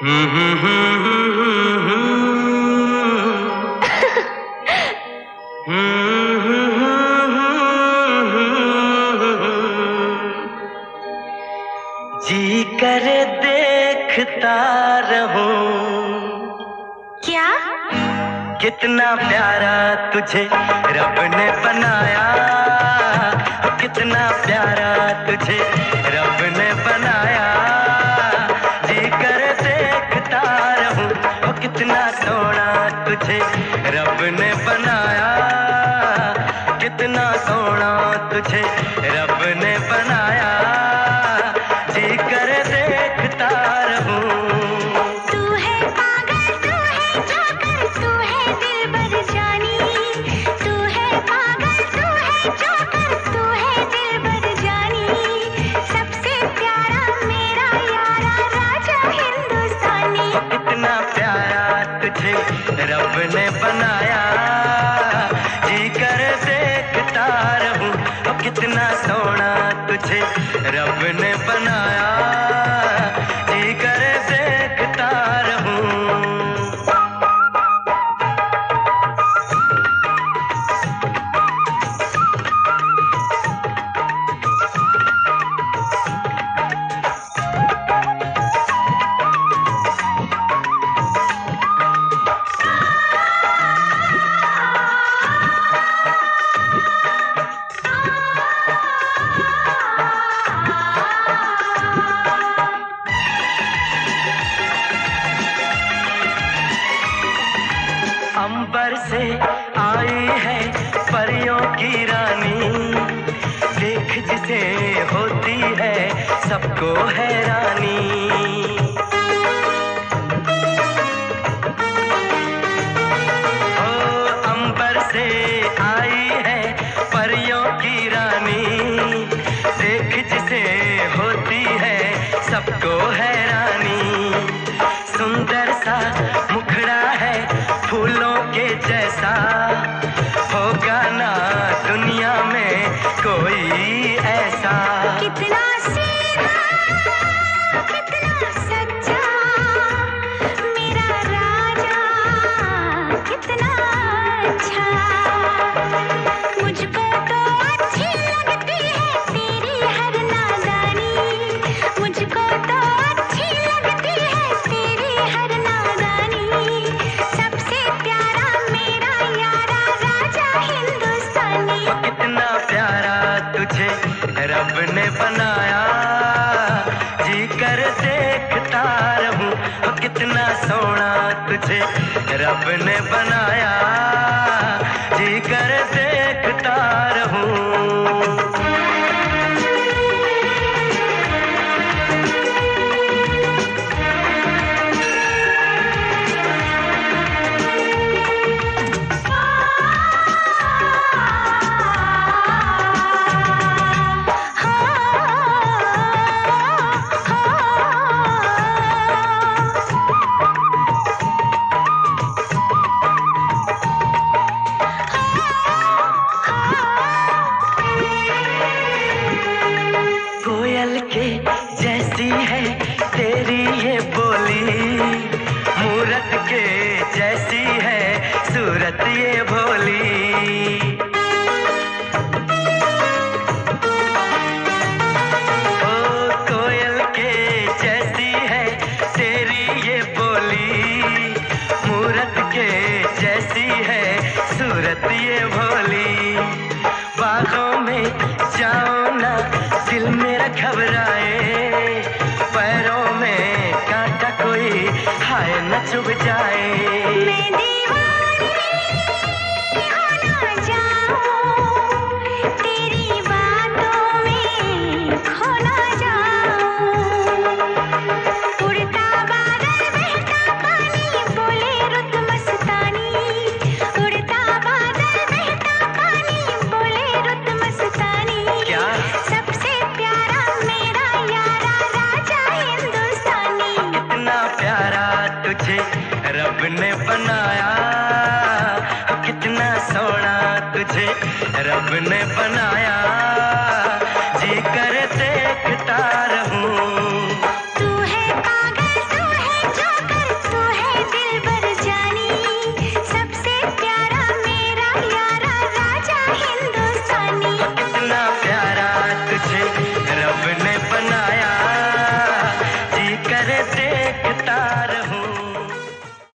जी कर देखता रहो। क्या? कितना प्यारा तुझे रब ने बनाया। कितना प्यारा तुझे कितना सोना तुझे रब ने बनाया। अंबर से आई है परियों की रानी। देख जिसे होती है सबको हैरानी। ओ, अंबर से आई है परियों की रानी। होती है सबको हैरानी। सुंदर सा ने बनाया जी कर देखता घबराए पैरों में कांटा कोई हाय न चुभ जाए। रब ने बनाया। कितना सोना तुझे रब ने बनाया।